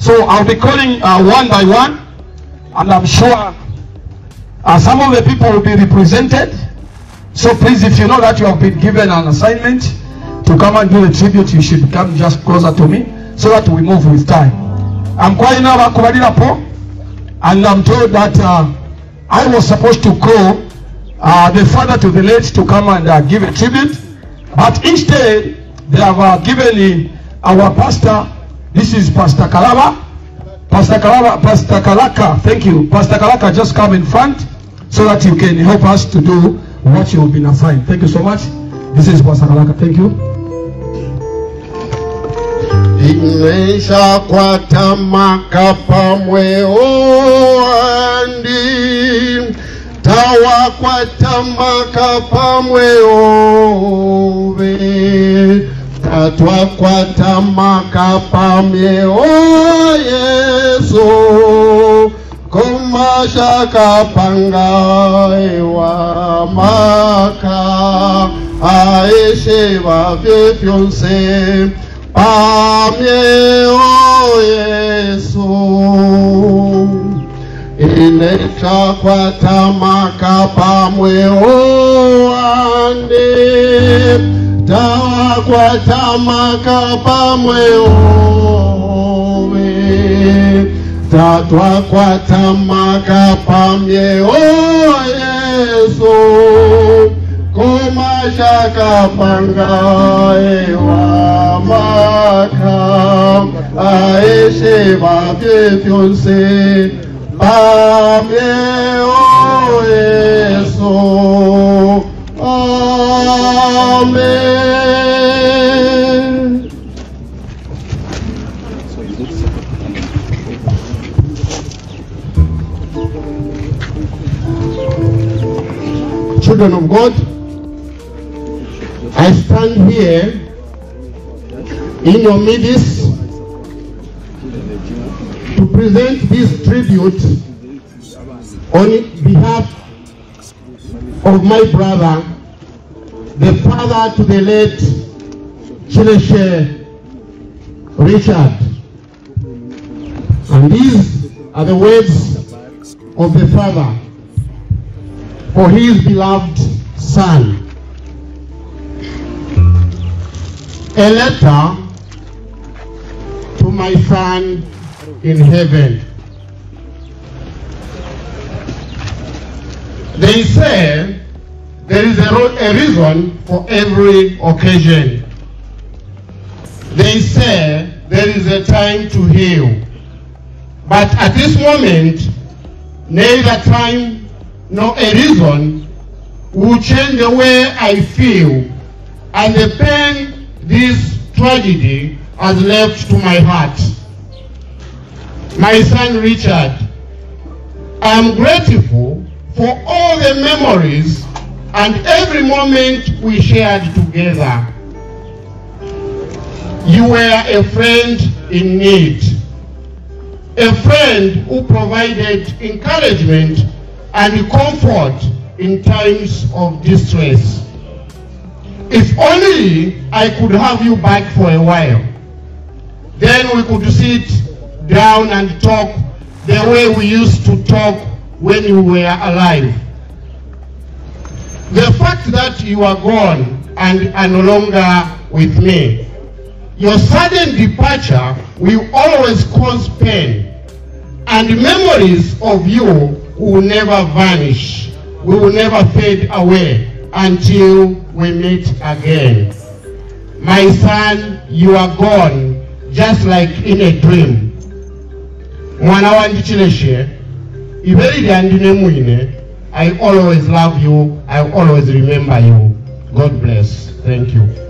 So I'll be calling uh, one by one, and I'm sure uh, some of the people will be represented. So please, if you know that you have been given an assignment to come and do the tribute, you should come just closer to me so that we move with time. I'm calling now and I'm told that uh, I was supposed to call uh, the father to the late to come and uh, give a tribute, but instead they have uh, given in our pastor. This is Pastor Kalaba. Pastor Kalaba, Pastor Kalaka, thank you. Pastor Kalaka, just come in front so that you can help us to do what you have been assigned. Thank you so much. This is Pastor Kalaka. Thank you. Tatwakwata makapamye o yesu. Komashakapangaewa maka. Aesheva vyefyonse pamye o yesu. Inetakwata makapamwe owande tawakwata makapamwe ove tatwakwata makapamye o yesu. Komashakapangaewa maka. Aesheva vyefyonse pamye o yesu. Amen children of god I stand here in your midst to present this tribute on behalf of my brother, the father to the late Chileshe Richard. And these are the words of the father for his beloved son. a letter to my son in heaven. They say there is a, a reason for every occasion. They say there is a time to heal. But at this moment, neither time nor a reason will change the way I feel and the pain this tragedy has left to my heart. My son Richard, I am grateful for all the memories and every moment we shared together. You were a friend in need, a friend who provided encouragement and comfort in times of distress. If only I could have you back for a while. Then we could sit down and talk the way we used to talk when you were alive. The fact that you are gone and are no longer with me, your sudden departure will always cause pain and memories of you will never vanish, we will never fade away until we meet again. My son, you are gone just like in a dream. Mwana wanje Chileshe, iberi lyandine mwine, I always love you, I always remember you. God bless. Thank you.